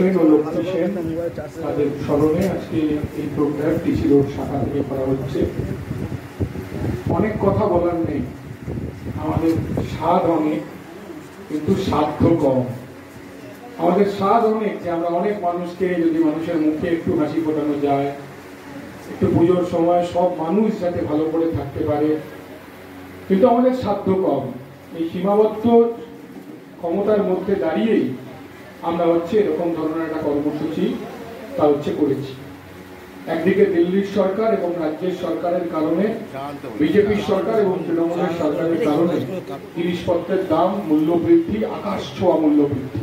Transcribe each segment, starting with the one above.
সেন ও লক্ষ্মী সেন তাদের স্মরণে আজকে এই প্রোগ্রামটি ছিল শাখা থেকে করা হচ্ছে। অনেক কথা বলার নেই। আমাদের স্বাদ অনেক, কিন্তু সাধ্য কম। আমাদের স্বাদ অনেক যে আমরা অনেক মানুষকে যদি মানুষের মুখে একটু হাসি ফোটানো যায়, একটু পুজোর সময় সব মানুষ যাতে ভালো করে থাকতে পারে, কিন্তু আমাদের সাধ্য কম। এই সীমাবদ্ধ ক্ষমতার মধ্যে দাঁড়িয়েই আমরা হচ্ছে এরকম ধরনের একটা কর্মসূচি তা হচ্ছে করেছি। একদিকে দিল্লির সরকার এবং রাজ্যের সরকারের কারণে বিজেপির সরকার এবং তৃণমূলের সরকারের কারণে জিনিসপত্রের দাম, মূল্য বৃদ্ধি, আকাশ ছোঁয়া মূল্য বৃদ্ধি।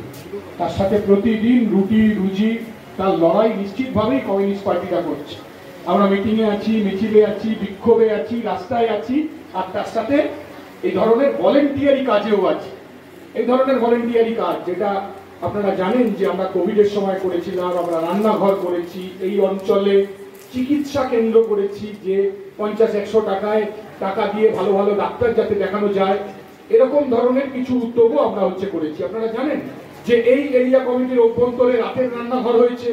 তার সাথে প্রতিদিন রুটি, রুজি, তার লড়াই নিশ্চিতভাবেই কমিউনিস্ট পার্টিটা করছে। আমরা মিটিংয়ে আছি, মিছিলে আছি, বিক্ষোভে আছি, রাস্তায় আছি, আর তার সাথে এই ধরনের ভলেন্টিয়ারি কাজেও আছে। এই ধরনের ভলেন্টিয়ারি কাজ, যেটা আপনারা জানেন যে আমরা কোভিডের সময় করেছিলাম, আমরা রান্নাঘর করেছি, এই অঞ্চলে চিকিৎসা কেন্দ্র করেছি যে পঞ্চাশ, একশো টাকায় টাকা দিয়ে ভালো ভালো ডাক্তার যাতে দেখানো যায়। এরকম ধরনের কিছু উদ্যোগও আমরা হচ্ছে করেছি। আপনারা জানেন যে এই এরিয়া কমিটির অভ্যন্তরে রাতের রান্নাঘর হয়েছে,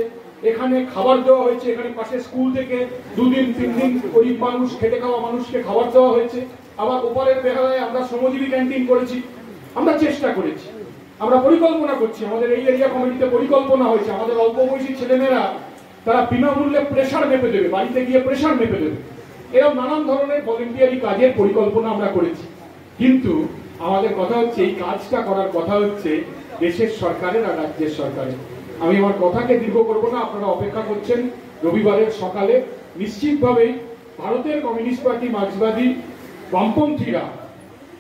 এখানে খাবার দেওয়া হয়েছে, এখানে পাশে স্কুল থেকে দুদিন তিন দিন গরিব মানুষ, খেটে খাওয়া মানুষকে খাবার দেওয়া হয়েছে। আবার ওপারের বেহালায় আমরা শ্রমজীবী ক্যান্টিন করেছি। আমরা চেষ্টা করেছি। আমরা পরিকল্পনা করছি, আমাদের এই এরিয়া কমিটিতে পরিকল্পনা হয়েছে, আমাদের অল্প বয়সী ছেলেমেয়েরা, তারা বিনামূল্যে প্রেশার মেপে দেবে, বাড়িতে গিয়ে প্রেশার মেপে দেবে। এরকম নানান ধরনের ভলেন্টিয়ারি কাজের পরিকল্পনা আমরা করেছি। কিন্তু আমাদের কথা হচ্ছে, এই কাজটা করার কথা হচ্ছে দেশের সরকারের আর রাজ্যের সরকারের। আমি আমার কথাকে দীর্ঘ করব না, আপনারা অপেক্ষা করছেন রবিবারের সকালে। নিশ্চিতভাবেই ভারতের কমিউনিস্ট পার্টি মার্ক্সবাদী বামপন্থীরা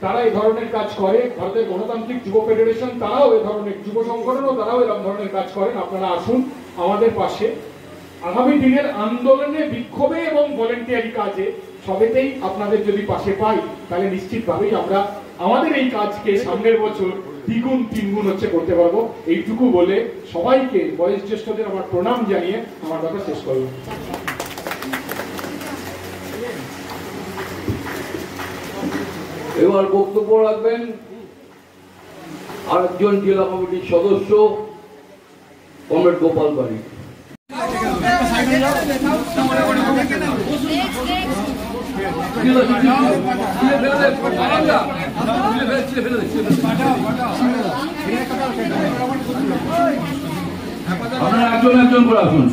তারা এই ধরনের কাজ করে। ভারতের গণতান্ত্রিক যুব ফেডারেশন, তারাও এই ধরনের যুব সংগঠনও, তারাও এরকম ধরনের কাজ করেন। আপনারা আসুন আমাদের পাশে। আগামী দিনের আন্দোলনে, বিক্ষোভে এবং ভলেন্টিয়ারি কাজে সবেতেই আপনাদের যদি পাশে পাই, তাহলে নিশ্চিতভাবেই আমরা আমাদের এই কাজকে সামনের বছর দ্বিগুণ, তিনগুণ হচ্ছে করতে পারব। এইটুকু বলে সবাইকে বয়স জ্যেষ্ঠদের আমার প্রণাম জানিয়ে আমার কথা শেষ করব এবার বক্তব্য রাখবেন আরেকজন জেলা কমিটির সদস্য, কমরেড গোপাল বাড়ি। আপনারা একজন একজন করে আসুন।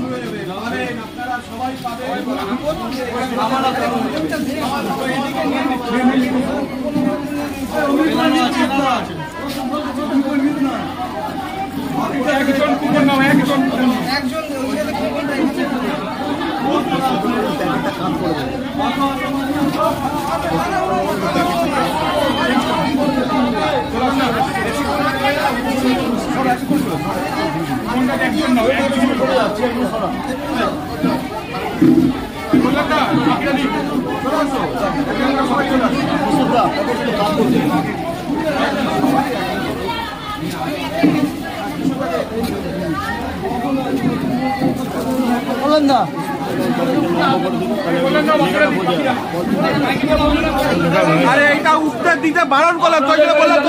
আরে এটা উত্তর দিতে বারণ করলাম তোকে বললাম